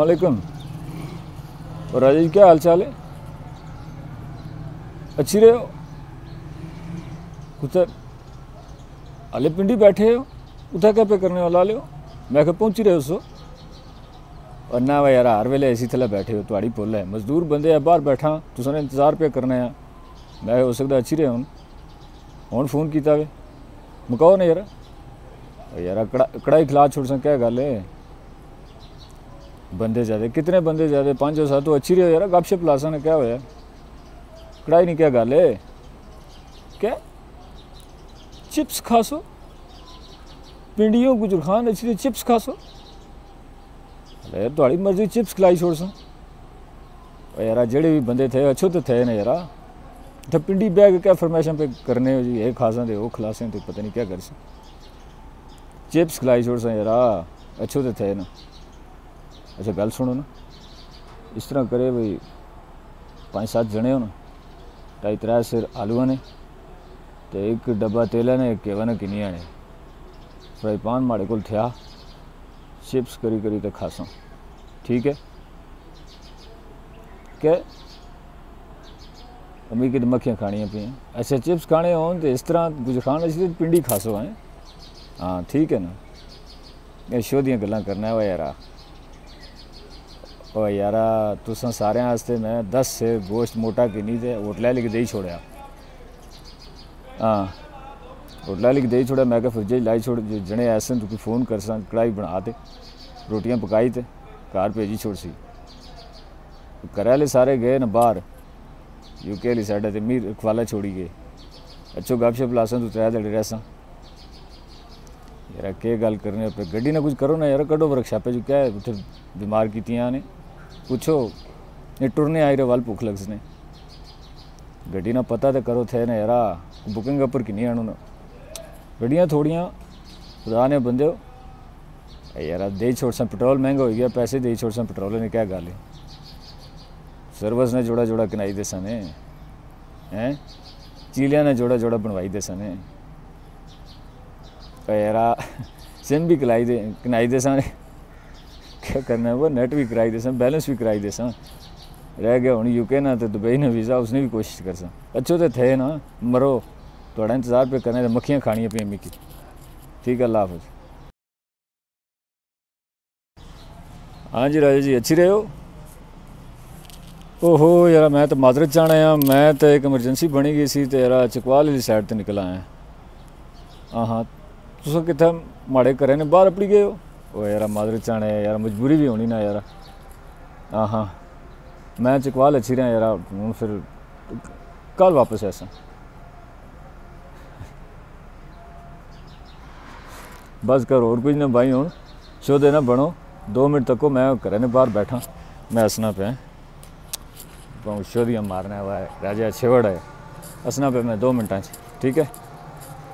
अलैक्म और राजा जी क्या हाल चाल है? अच्छी रहे हो? उधर आले पिंडी बैठे हो? उधर क्या पे करने वाला हो? मैं कह पहुँची रहे हो, सो। और ना भाई यार, हर वेले इसी थले बैठे हो तुआड़ी पुल है। मजदूर बंदे है, बाहर बैठा, तुसने इंतज़ार पे करना है। मैं हो सकता अच्छी रहे हूँ। हूँ फ़ोन किया वे। मुकाओ ना यार। यार, कड़ा, कड़ाई खिला छोड़ सा क्या गल है? बंदे ज़्यादा, कितने बंदे ज़्यादा? पंज हो सत्त अच्छी रही हो यार, गपशप लासा ने क्या होया कढ़ाई नहीं क्या गल है क्या? चिप्स खासो? पिंडियों गुजरखान, अच्छी तो चिप्स खासो? यार थोड़ी मर्ज़ी, चिप्स खिलाई छोड़ सो। यार जेड़े भी बंदे थे, अच्छो तो थे ना यार। तो पिंडी बैग क्या फरमाइशें पे करने हो जी? ये खासा तो वो खिलासें पता नहीं क्या कर सी। चिप्स खिलाई छोड़ सा यार, अच्छो तो थे ना। अच्छा गल सुनो ना इस तरह करे भाई पाँच सात जने हो ना ढाई त्रै सिर आलूआ ने ਤੇ ਇੱਕ ਡੱਬਾ ਤੇਲਾ ਨੇ ਇੱਕ ਵਨ ਕਿੰਨੀਆਂ ਨੇ ਫਰਾਈ ਪਾਨ ਮਾੜੇ ਕੋਲ ਥਿਆ ਚਿਪਸ ਕਰੀ ਕਰੀ ਤੇ ਖਾਸਾਂ ਠੀਕ ਹੈ ਕਿ ਅਮੀ ਕਿ ਮੱਖੀਆਂ ਖਾਣੀਆਂ ਪਈਆਂ ਅੱਛਾ ਚਿਪਸ ਖਾਣੇ ਹੋਣ ਤੇ ਇਸ ਤਰ੍ਹਾਂ ਕੁਝ ਖਾਣ ਅਸੀਂ ਪਿੰਡੀ ਖਾਸੋ ਹੈ ਹਾਂ ਠੀਕ ਹੈ ਨਾ ਇਹ ਸ਼ੋ ਦੀਆਂ ਗੱਲਾਂ ਕਰਨਾ ਵਾ ਯਾਰਾ ਓ ਯਾਰਾ ਤੁਸੀਂ ਸਾਰਿਆਂ ਵਾਸਤੇ ਮੈਂ 10 ਸੇ ਗੋਸ਼ਤ ਮੋਟਾ ਕਿੰਨੀ ਤੇ ਹੋਟਲਾਂ ਲਿਖ ਦੇ ਹੀ ਛੋੜਿਆ ਹਾਂ ਹੋਟਲਾਂ ਲਿਖ ਦੇ ਹੀ ਛੋੜਿਆ ਮੈਂ ਕਿਹਾ ਫਿਰ ਜੇ ਲਾਈ ਛੋੜ ਜਣੇ ਐਸੇ ਤੂੰ ਕੋਈ ਫੋਨ ਕਰ ਸਾਂ ਕੜਾਈ ਬਣਾ ਤੇ ਰੋਟੀਆਂ ਪਕਾਈ ਤੇ ਘਰ ਭੇਜੀ ਛੋੜ ਸੀ ਘਰ ਵਾਲੇ ਸਾਰੇ ਗਏ ਨਾ ਬਾਹਰ ਯੂਕੇ ਵਾਲੀ ਸਾਈਡ ਤੇ ਮੀਰ ਖਵਾਲਾ ਛੋੜੀ ਗਏ ਅੱਛੋ ਗੱਪਸ਼ਪ ਲਾਸਾਂ ਤੂੰ ਤਰੇ ਦੜੇ ਰਹਿਸਾਂ ਯਾਰ ਕੀ ਗੱਲ ਕਰਨੇ ਪੇ ਗੱਡੀ ਨਾ ਕੁਝ ਕਰੋ ਨਾ ਯਾਰ ਕੱਢੋ ਵਰਕਸ਼ਾਪੇ ਜੋ ਕਿਆ ਉੱਥੇ ਬਿਮਾਰ ਕੀਤੀਆਂ ਨੇ ਪੁੱਛੋ ਇਹ ਟੁਰਨੇ ਆਏ ਰੇ ਵੱਲ ਭੁੱਖ ਲੱਗਸਨੇ ਗੱਡੀ ਨਾ ਪਤਾ ਤੇ ਕਰੋ ਥੇ ਨਾ ਯਾਰਾ ਬੁਕਿੰਗ ਉੱਪਰ ਕਿੰਨੀ ਆਣੂ ਨਾ ਗੱਡੀਆਂ ਥੋੜੀਆਂ ਖੁਦਾ ਨੇ ਬੰਦੇ ਯਾਰ ਦੇ ਛੋੜ ਸਾਂ ਪੈਟਰੋਲ ਮਹਿੰਗਾ ਹੋ ਗਿਆ ਪੈਸੇ ਦੇ ਛੋੜ ਸਾਂ ਪੈਟਰੋਲ ਨੇ ਕਿਆ ਗੱਲ ਹੈ ਸਰਵਿਸ ਨੇ ਜੋੜਾ ਜੋੜਾ ਕਿਨਾਈ ਦੇ ਸਨੇ ਹੈ ਚੀਲਿਆਂ ਨੇ ਜੋੜਾ ਜੋੜਾ ਬਣਵਾਈ ਦੇ ਸਨੇ ਯਾਰਾ ਸਿਮ ਵੀ ਕਲਾਈ ਦੇ ਕਿਨਾਈ ਦੇ ਸਨੇ क्या करना है? वो नेट भी कराई दे बैलेंस भी कराई दे सन रह गया हूँ यूके ना तो दुबई ने वीज़ा उसने भी कोशिश कर सन अच्छो तो थे ना, मरो। थोड़ा इंतज़ार पे करने मक्खियाँ खानियाँ पे मिकी। ठीक है, अल्लाह हाफिज़। हाँ जी, राजा जी, अच्छी रहे हो? ओहो, यार, मैं तो मादरत जाना आ मैं तो एक एमरजेंसी बनी गई सी तो यार, चकवाल वाली साइड तो निकल आया। हाँ हाँ तुस कितने माड़े घरें ने बाहर अपनी गए हो? ਉਹ ਯਾਰ ਮਾਦਰ ਚਾਣੇ ਯਾਰ ਮਜਬੂਰੀ ਵੀ ਹੋਣੀ ਨਾ ਯਾਰ ਹਾਂ ਹਾਂ ਮੈਂ ਚਕਵਾਲ ਅੱਛੀ ਰਿਹਾ ਯਾਰ ਹੁਣ ਫਿਰ ਕੱਲ ਵਾਪਸ ਐਸਾ बस कर और कुछ ना भाई हूँ शो देना बनो दो मिनट तक को मैं घरे ने बाहर बैठा मैं हंसना पे शो दिया मारना हुआ है राजा छेवड़ है हंसना पे मैं दो मिनटा ठीक है